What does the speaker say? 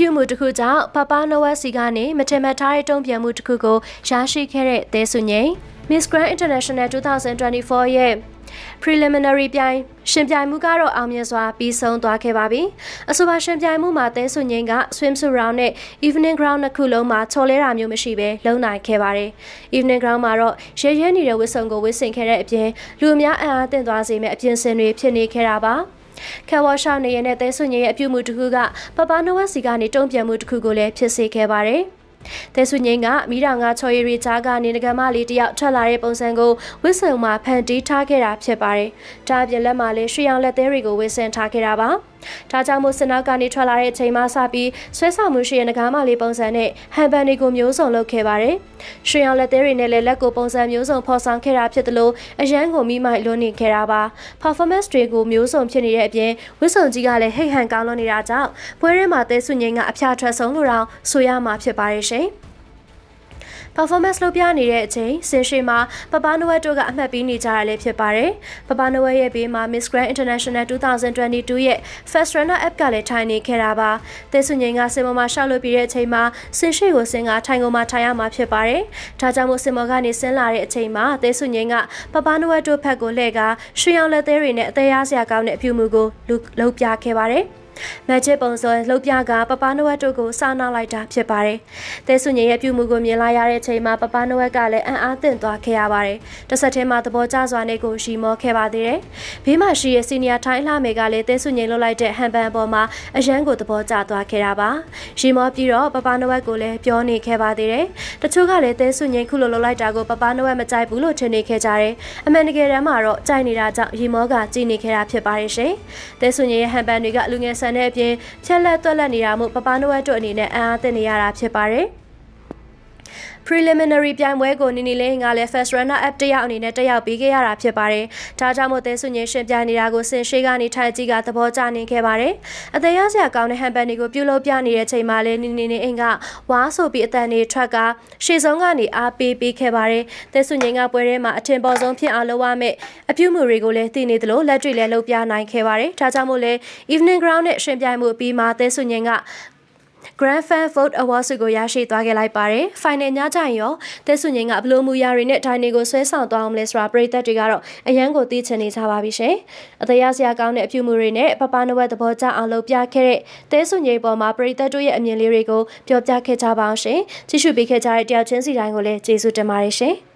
ပြုမှုတစ်ခုကြောင့်ပပနိုဝက်စီကနေမထင်မှတ်ထားတဲ့တုံ့ပြန်မှုတစ်ခုကိုရရှိခဲ့တဲ့သဲဆုငိမ့် Miss Grand International 2024ရဲ့ preliminary ပြိုင်ရှင်ပြိုင်မှုကတော့အောင်မြင်စွာပြီးဆုံးသွားခဲ့ပါပြီ။အဆိုပါရှင်ပြိုင်မှုမှာသဲဆုငိမ့်က swimsuit round နဲ့ evening ground နှစ်ခုလုံးမှာချော်လဲတာမျိုးမရှိဘဲလုံနိုင်ခဲ့ပါတယ်။ evening ground မှာတော့ရဲရဲနေတဲ့ဝစ်စုံကိုဝစ်ဆင်ခဲ့တဲ့အပြင်လူအများအံ့အားသင့်သွားစေမယ့်အပြင်စင်တွေဖြစ်နေခဲ့တာပါ။ ခဲဝါရှာနေရတဲ့သဲဆွညရဲ့အပြုမှုတစ်ခုကပပနိုဝက်စီကနေတုံ့ပြန်မှုတစ်ခုကိုလည်းဖြစ်စေခဲ့ပါတယ်။။တဲဆုငိမ့်ကမိတာငါချော်ရီရီချားကနေငကမလေးတယောက်ထွက်လာတဲ့ပုံစံကိုဝစ်ဆုံမှာဖန်တီးထားခဲ့တာဖြစ်ပါတယ်။ဒါအပြင်လက်မှာလည်းရွှေရောင်လက်သေးတွေကိုဝစ်ဆင်ထားခဲ့တာပါ။။ ဒါကြောင့်မို့စနောက်ကနေထွက်လာတဲ့အချိန်မှစပြီးဆွဲဆောင်မှုရှိတဲ့ငကားမလေးပုံစံနဲ့ဟန်ပန်တွေကိုမျိုးစုံလုပ်ခဲ့ပါတယ်။ရွှေရောင်လက်သေးတွေနဲ့လည်းလက်ကိုပုံစံမျိုးစုံဖော်ဆောင်ခဲ့တာဖြစ်တယ်လို့အရန်ကိုမိမိုက်လွှမ်းနေခဲ့တာပါ။ performance တွေကိုမျိုးစုံဖြစ်နေတဲ့အပြင်ဝစ်စုံကြီးကလည်းဟိတ်ဟန်ကောင်းလွန်နေတာကြောင့်ပွဲရင်းမှာသဲဆုငိမ့်ကအဖျားထွက်ဆုံးလို့တောင်ဆိုရမှာဖြစ်ပါရဲ့ရှင်။ performance လုပ်ပြနေတဲ့အချိန်စင်ရှိမှာပပနိုဝက်တို့ကအမှတ်ပေးနေကြရလဲဖြစ်ပါတယ်။ပပနိုဝက်ရဲ့ဘေးမှာ Miss Grand International 2022ရဲ့ First Runner Up ကလည်းထိုင်နေခဲ့တာပါ။သေဆုငိန်ကစင်မောမှာရှောက်လို့ပြီးတဲ့အချိန်မှာစင်ရှိကိုစင်ကထိုင်ကုန်မှာထိုင်ရမှာဖြစ်ပါတယ်။ဒါကြောင့်မို့စင်မောကနေဆင်းလာတဲ့အချိန်မှာသေဆုငိန်ကပပနိုဝက်တို့ဖက်ကိုလှည့်ကရွှေရောင်လက်သေးတွေနဲ့အသေးအားစရာကောင်းတဲ့အပြုမှုကိုလုပ်ပြခဲ့ပါတယ်။ မက်ချစ်ပုံစောလှုပ်ပြကပပနဝက်တို့ကိုစာနာလိုက်တာဖြစ်ပါတယ်။တဲဆုညရဲ့ပြုမှုကိုမြင်လာရတဲ့ချိန်မှာပပနဝက်ကလည်းအံ့အားသင့်သွားခဲ့ရပါတယ်။တစ်ဆက်တည်းမှာသဘောကျစွာနဲ့ကိုရှီမောခဲ့ပါသေးတယ်။ဘေးမှာရှိတဲ့စီနီယာထိုင်းလှမယ်ကလည်းတဲဆုညလှုပ်လိုက်တဲ့ဟန်ပန်ပေါ်မှာအရန်ကိုသဘောကျသွားခဲ့တာပါ။ရှီမောပြီးတော့ပပနဝက်ကိုလည်းပြောနေခဲ့ပါသေးတယ်။တချို့ကလည်းတဲဆုညခုလိုလှုပ်လိုက်တာကိုပပနဝက်မကြိုက်ဘူးလို့ထင်နေခဲ့ကြတယ်။အမှန်တကယ်တမ်းမှာတော့ကြိုက်နေတာကြောင့်ရီမောကကြည်နေခဲ့တာဖြစ်ပါတယ်ရှင်။တဲဆုညရဲ့ဟန်ပန်တွေကလူငယ်ဆန်တဲ့အပြင်ချက်လက်သွက်လက်နေတာမို့ပပနိုဝက်တို့အနေနဲ့အံ့အားသင့်နေရတာဖြစ်ပါတယ်။ preliminary ပြိုင်ပွဲကိုနီနီလင်းကလည်း first runner up တယောက်အနေနဲ့တက်ရောက်ပြီးခဲ့ရတာဖြစ်ပါတယ်။ဒါကြောင့်မို့သဲဆုငင်းရှင်ပြိုင်နေတာကိုစင်ရှိကနေထိုင်ကြည့်ကသဘောကျနေခဲ့ပါတယ်။အသေးရစရာကောင်းတဲ့ဟန်ပန်တွေကိုပြုလုပ်ပြနေတဲ့ချိန်မှာလည်းနီနီနေအိမ်ကဝါဆိုပြီးအတန်နေထွက်ကရှေ့ဆုံးကနေအားပေးပေးခဲ့ပါတယ်။သဲဆုငင်းကပွဲထဲမှာအထင်ပေါ်ဆုံးဖြစ်အောင်လုပ်ရမယ့်အပြုမှုတွေကိုလည်းသိနေသလိုလက်တွေ့လည်းလုပ်ပြနိုင်ခဲ့ပါတယ်။ဒါကြောင့်မို့လဲ evening ground နဲ့ရှင်ပြိုင်မှုပြီးမှသဲဆုငင်းက Grand Fan Vote Award ဆုကိုရရှိသွားခဲ့လိုက်ပါတယ်။ Final ညကျရင်ရောတဲဆုငိန်ကဘလို့မူရာတွေနဲ့ဒိုင်နေကိုဆွဲဆောင်သွားအောင်လဲဆိုတာပြည်သက်တွေကတော့အရန်ကိုသိချင်နေကြပါပြီရှင်။အသေးစရာကောင်းတဲ့အပြုမှုတွေနဲ့ပပနဝက်သဘောကျအောင်လုပ်ပြခဲ့တဲ့တဲဆုငိန်ပေါ်မှာပြည်သက်တို့ရဲ့အမြင်လေးတွေကိုပြောပြခဲ့ကြပါအောင်ရှင်။ကြည့်ရှုပေးခဲ့ကြတဲ့တယောက်ချင်းစီတိုင်းကိုလည်းကျေးဇူးတင်ပါတယ်ရှင်။